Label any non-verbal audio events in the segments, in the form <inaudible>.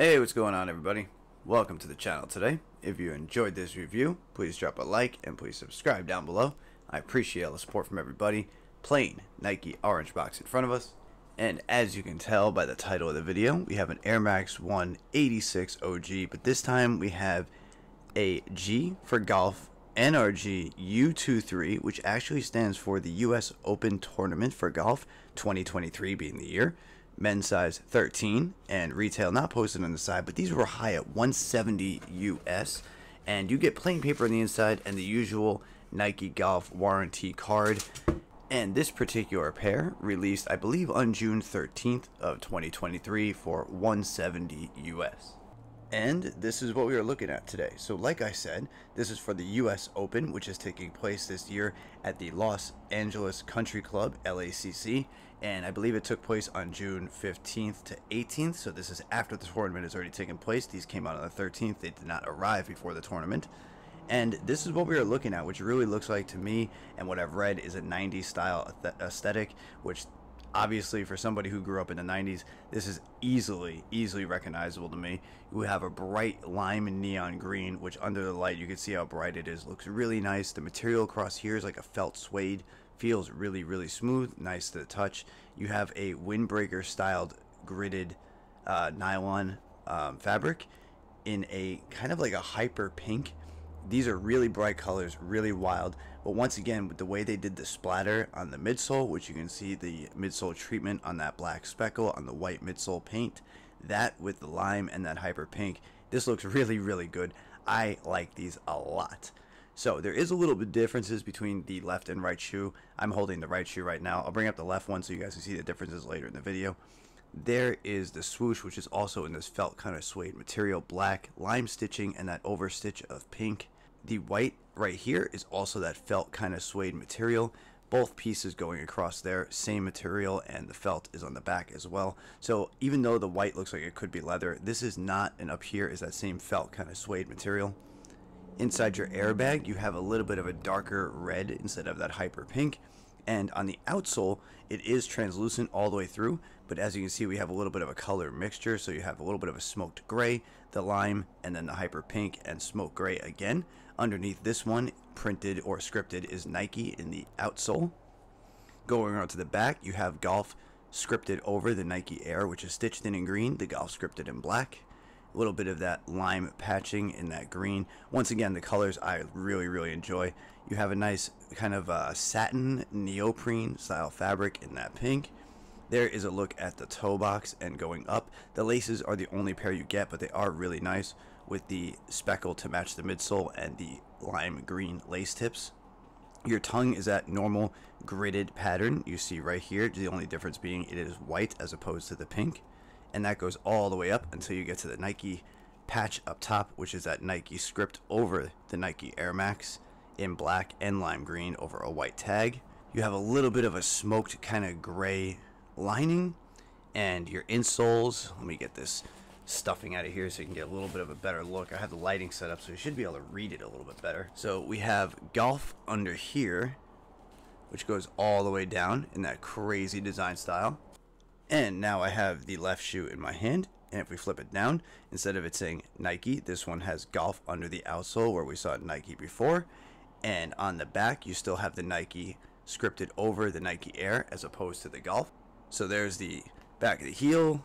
Hey, what's going on everybody? Welcome to the channel today. If you enjoyed this review, please drop a like and please subscribe down below. I appreciate all the support from everybody. Plain Nike orange box in front of us. And as you can tell by the title of the video, we have an Air Max 1 86 OG, but this time we have a G for golf NRG U23, which actually stands for the US Open Tournament for Golf 2023 being the year. Men's size 13 and retail not posted on the side, but these were high at 170 US. And you get plain paper on the inside and the usual Nike Golf warranty card. And this particular pair released, I believe, on June 13th of 2023 for 170 US. And this is what we are looking at today. So like I said, this is for the US Open, which is taking place this year at the Los Angeles Country Club, LACC. And I believe it took place on June 15th to 18th. So this is after the tournament has already taken place. These came out on the 13th. They did not arrive before the tournament. And this is what we are looking at, which really looks like to me, and what I've read is a 90s style aesthetic, which obviously for somebody who grew up in the 90s this is easily easily recognizable to me. You have a bright lime and neon green which under the light you can see how bright it is. Looks really nice. The material across here is like a felt suede. Feels really really smooth nice to the touch. You have a windbreaker styled gridded uh, nylon um, fabric in a kind of like a hyper pink these are really bright colors, really wild. But once again, with the way they did the splatter on the midsole, which you can see the midsole treatment on that black speckle on the white midsole paint, that with the lime and that hyper pink, this looks <laughs> really, really good. I like these a lot. So there is a little bit differences between the left and right shoe. I'm holding the right shoe right now. I'll bring up the left one so you guys can see the differences later in the video. There is the swoosh, which is also in this felt kind of suede material, black, lime stitching, and that overstitch of pink. The white right here is also that felt kind of suede material. Both pieces going across there, same material, and the felt is on the back as well. So even though the white looks like it could be leather, this is not, and up here is that same felt kind of suede material. Inside your airbag, you have a little bit of a darker red instead of that hyper pink. And on the outsole, it is translucent all the way through, but as you can see, we have a little bit of a color mixture. So you have a little bit of a smoked gray, the lime, and then the hyper pink and smoke gray again. Underneath this one, printed or scripted, is Nike in the outsole. Going around to the back, you have Golf scripted over the Nike Air, which is stitched in in green, the Golf scripted in black a little bit of that lime patching in that green. Once again, the colors I really, really enjoy. You have a nice kind of uh, satin neoprene style fabric in that pink. There is a look at the toe box and going up. The laces are the only pair you get, but they are really nice with the speckle to match the midsole and the lime green lace tips. Your tongue is that normal gridded pattern you see right here. The only difference being it is white as opposed to the pink and that goes all the way up until you get to the Nike patch up top, which is that Nike script over the Nike Air Max in black and lime green over a white tag. You have a little bit of a smoked kind of gray lining, and your insoles. Let me get this stuffing out of here so you can get a little bit of a better look. I have the lighting set up so you should be able to read it a little bit better. So we have golf under here, which goes all the way down in that crazy design style. And now I have the left shoe in my hand. And if we flip it down, instead of it saying Nike, this one has golf under the outsole where we saw Nike before. And on the back, you still have the Nike scripted over the Nike Air as opposed to the golf. So there's the back of the heel.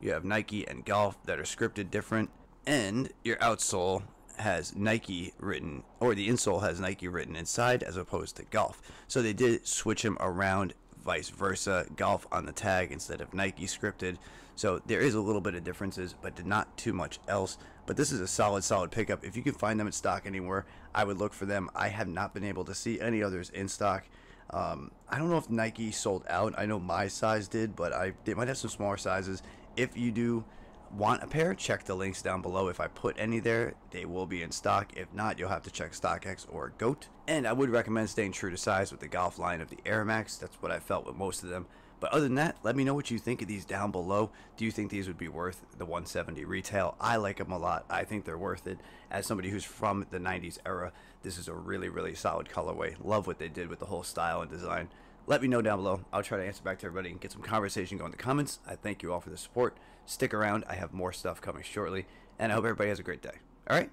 You have Nike and golf that are scripted different. And your outsole has Nike written, or the insole has Nike written inside as opposed to golf. So they did switch them around vice versa, golf on the tag instead of Nike scripted. So there is a little bit of differences, but not too much else. But this is a solid, solid pickup. If you can find them in stock anywhere, I would look for them. I have not been able to see any others in stock. Um, I don't know if Nike sold out. I know my size did, but I they might have some smaller sizes. If you do, want a pair, check the links down below. If I put any there, they will be in stock. If not, you'll have to check StockX or GOAT. And I would recommend staying true to size with the golf line of the Air Max. That's what I felt with most of them. But other than that, let me know what you think of these down below. Do you think these would be worth the 170 retail? I like them a lot. I think they're worth it. As somebody who's from the 90s era, this is a really, really solid colorway. Love what they did with the whole style and design let me know down below. I'll try to answer back to everybody and get some conversation going in the comments. I thank you all for the support. Stick around. I have more stuff coming shortly, and I hope everybody has a great day. All right,